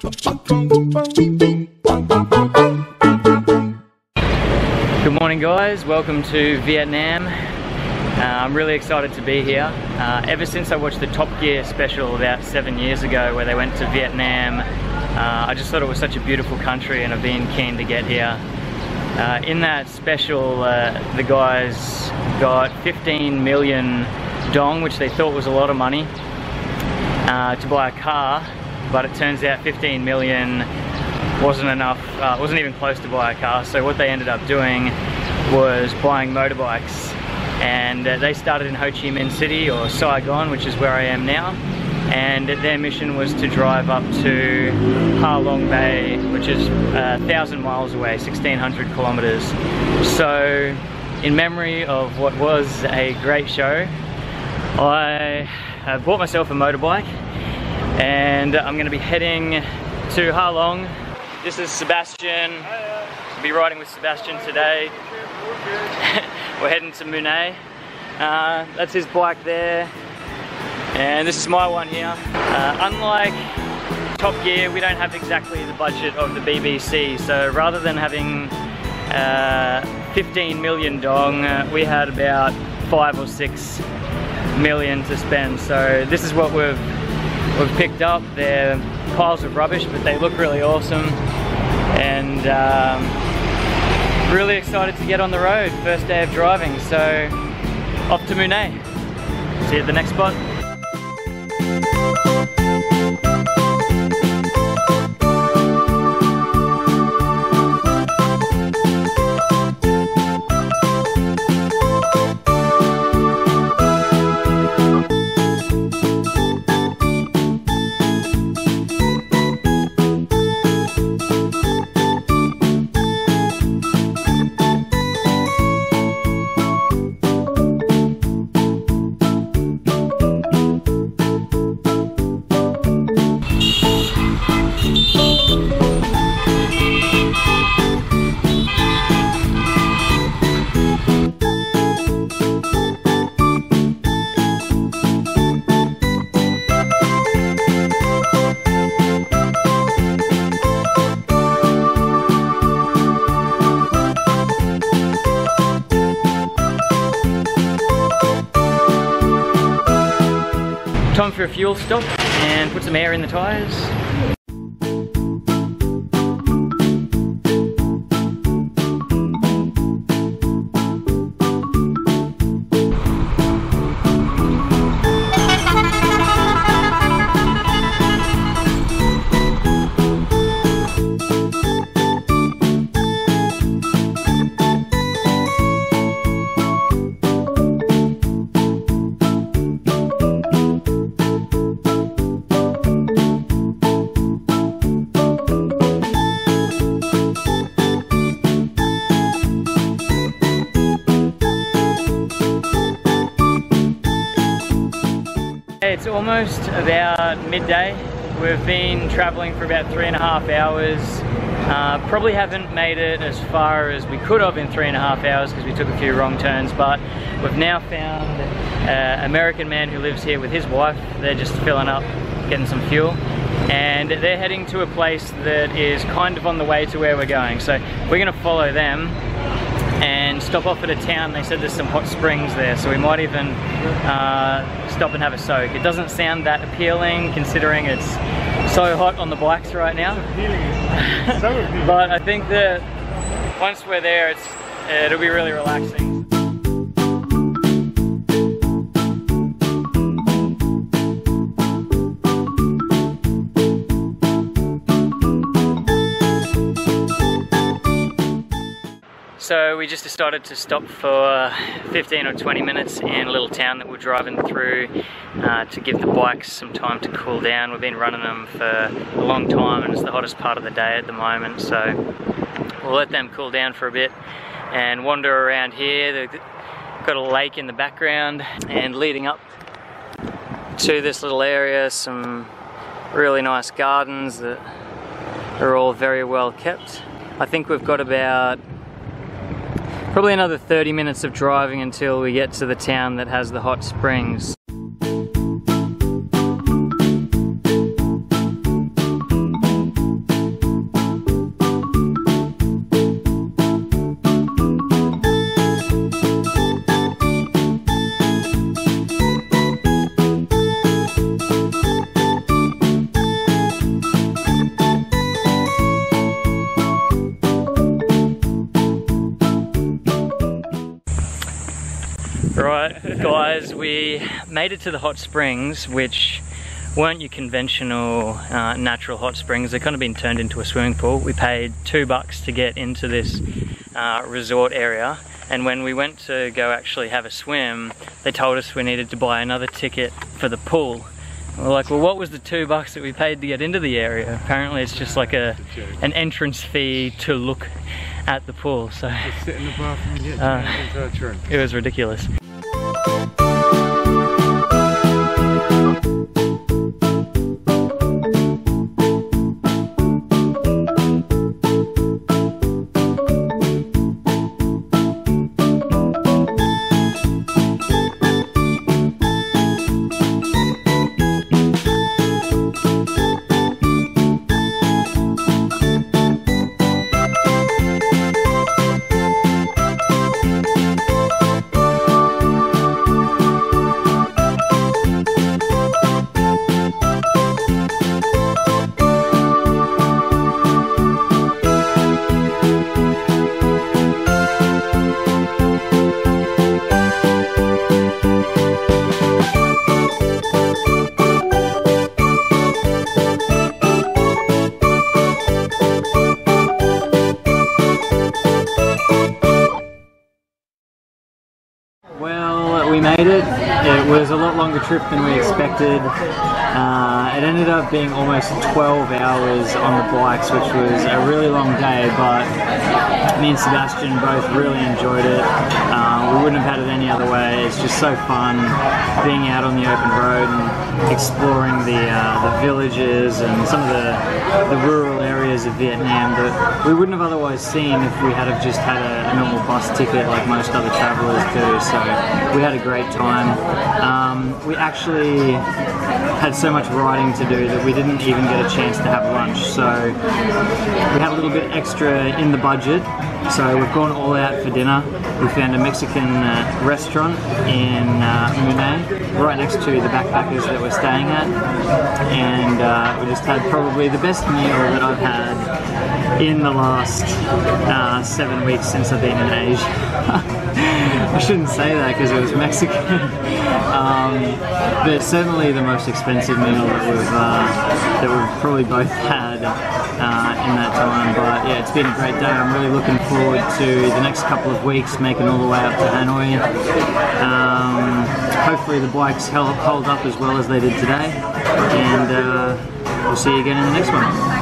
Good morning guys, welcome to Vietnam. Uh, I'm really excited to be here. Uh, ever since I watched the Top Gear special about seven years ago where they went to Vietnam, uh, I just thought it was such a beautiful country and I've been keen to get here. Uh, in that special, uh, the guys got 15 million dong, which they thought was a lot of money, uh, to buy a car, but it turns out 15 million wasn't enough, uh, wasn't even close to buy a car. So what they ended up doing was buying motorbikes. And uh, they started in Ho Chi Minh City or Saigon, which is where I am now. And their mission was to drive up to Ha Long Bay, which is a uh, thousand miles away, 1600 kilometers. So in memory of what was a great show, I bought myself a motorbike and I'm gonna be heading to Ha Long this is Sebastian. I'll be riding with Sebastian today. We're heading to Mui Ne. Uh, that's his bike there. And this is my one here. Uh, unlike Top Gear, we don't have exactly the budget of the BBC. So rather than having uh, 15 million dong, uh, we had about five or six million to spend. So this is what we've we've picked up. They're piles of rubbish, but they look really awesome. And um, really excited to get on the road, first day of driving. So off to Mui Ne. See you at the next spot. Time for a fuel stop and put some air in the tyres. It's almost about midday. We've been traveling for about three and a half hours. Uh, probably haven't made it as far as we could have in three and a half hours because we took a few wrong turns, but we've now found an American man who lives here with his wife. They're just filling up, getting some fuel. And they're heading to a place that is kind of on the way to where we're going. So we're gonna follow them and stop off at a town. They said there's some hot springs there, so we might even uh, stop and have a soak. It doesn't sound that appealing considering it's so hot on the bikes right now. but I think that once we're there, it's it'll be really relaxing. So we just decided to stop for 15 or 20 minutes in a little town that we're driving through uh, to give the bikes some time to cool down. We've been running them for a long time and it's the hottest part of the day at the moment so we'll let them cool down for a bit and wander around here. They've got a lake in the background and leading up to this little area some really nice gardens that are all very well kept. I think we've got about Probably another 30 minutes of driving until we get to the town that has the hot springs. Right, guys, we made it to the hot springs, which weren't your conventional uh, natural hot springs. They've kind of been turned into a swimming pool. We paid two bucks to get into this uh, resort area. And when we went to go actually have a swim, they told us we needed to buy another ticket for the pool. We're like, well, what was the two bucks that we paid to get into the area? Apparently, it's just like a an entrance fee to look at the pool. So sit in the bathroom and get uh, It was ridiculous. We trip than we expected. Uh, it ended up being almost 12 hours on the bikes, which was a really long day, but me and Sebastian both really enjoyed it. Uh, we wouldn't have had it any other way. It's just so fun being out on the open road and exploring the, uh, the villages and some of the, the rural areas of Vietnam that we wouldn't have otherwise seen if we had have just had a, a normal bus ticket like most other travelers do. So we had a great time. Um, we actually had so much riding to do that we didn't even get a chance to have lunch. So we had a little bit extra in the budget. So we've gone all out for dinner. We found a Mexican uh, restaurant in uh, Mui Ne, right next to the backpackers that we're staying at. And uh, we just had probably the best meal that I've had in the last uh, seven weeks since I've been in Asia. I shouldn't say that because it was Mexican. um, but certainly the most expensive meal that we've uh, that we've probably both had uh, in that time. But yeah, it's been a great day. I'm really looking forward to the next couple of weeks, making all the way up to Hanoi. Um, hopefully the bikes hold, up as well as they did today, and uh, we'll see you again in the next one.